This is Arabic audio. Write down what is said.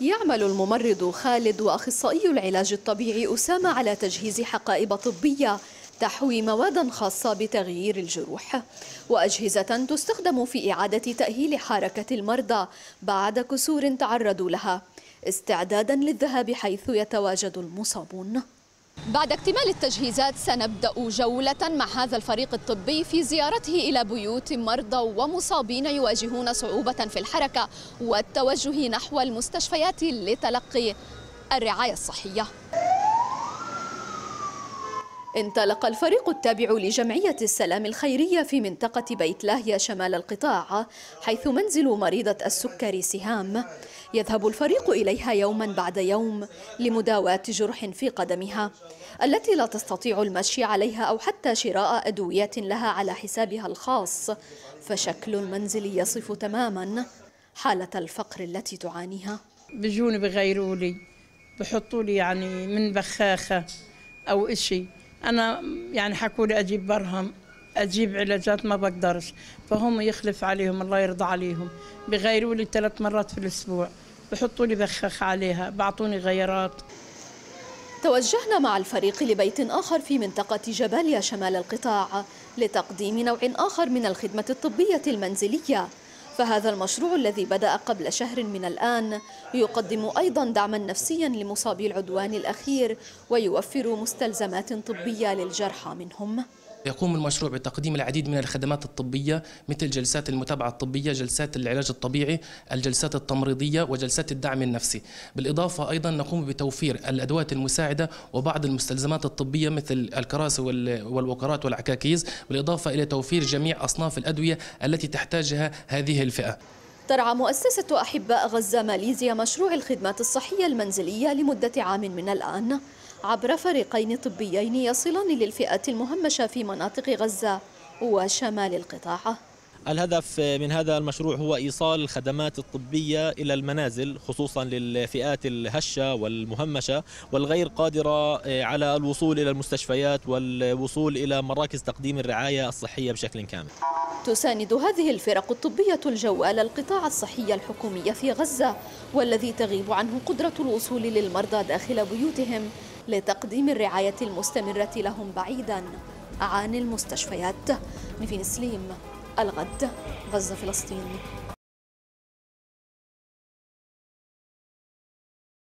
يعمل الممرض خالد وأخصائي العلاج الطبيعي أسامة على تجهيز حقائب طبية تحوي مواد خاصة بتغيير الجروح. وأجهزة تستخدم في إعادة تأهيل حركة المرضى بعد كسور تعرضوا لها استعدادا للذهاب حيث يتواجد المصابون. بعد اكتمال التجهيزات سنبدأ جولة مع هذا الفريق الطبي في زيارته إلى بيوت مرضى ومصابين يواجهون صعوبة في الحركة والتوجه نحو المستشفيات لتلقي الرعاية الصحية. انطلق الفريق التابع لجمعية السلام الخيرية في منطقة بيت لاهيا شمال القطاع حيث منزل مريضة السكري سهام. يذهب الفريق إليها يوما بعد يوم لمداواة جرح في قدمها التي لا تستطيع المشي عليها أو حتى شراء أدوية لها على حسابها الخاص فشكل المنزل يصف تماما حالة الفقر التي تعانيها. بيجوني بغيروا لي بحطوا لي يعني من بخاخة أو إشي. أنا يعني حكوا لي أجيب برهم. أجيب علاجات ما بقدرش فهم يخلف عليهم الله يرضى عليهم. بغيروا لي ثلاث مرات في الأسبوع. بحطوا لي بخاخ عليها بعطوني غيرات توجهنا مع الفريق لبيت آخر في منطقة جباليا شمال القطاع لتقديم نوع آخر من الخدمة الطبية المنزلية. فهذا المشروع الذي بدأ قبل شهر من الآن يقدم أيضا دعما نفسيا لمصابي العدوان الأخير ويوفر مستلزمات طبية للجرحى منهم. يقوم المشروع بتقديم العديد من الخدمات الطبية مثل جلسات المتابعة الطبية جلسات العلاج الطبيعي الجلسات التمريضية وجلسات الدعم النفسي. بالإضافة أيضا نقوم بتوفير الأدوات المساعدة وبعض المستلزمات الطبية مثل الكراسي والوقرات والعكاكيز. بالإضافة إلى توفير جميع أصناف الأدوية التي تحتاجها هذه الفئة. ترعى مؤسسة أحباء غزة ماليزيا مشروع الخدمات الصحية المنزلية لمدة عام من الآن. عبر فريقين طبيين يصلان للفئات المهمشة في مناطق غزة وشمال القطاع. الهدف من هذا المشروع هو إيصال الخدمات الطبية إلى المنازل خصوصا للفئات الهشة والمهمشة والغير قادرة على الوصول إلى المستشفيات والوصول إلى مراكز تقديم الرعاية الصحية بشكل كامل. تساند هذه الفرق الطبية الجوال القطاع الصحي الحكومي في غزة والذي تغيب عنه قدرة الوصول للمرضى داخل بيوتهم لتقديم الرعاية المستمرة لهم بعيدا. عن المستشفيات. نيفين سليم الغد غزة فلسطين.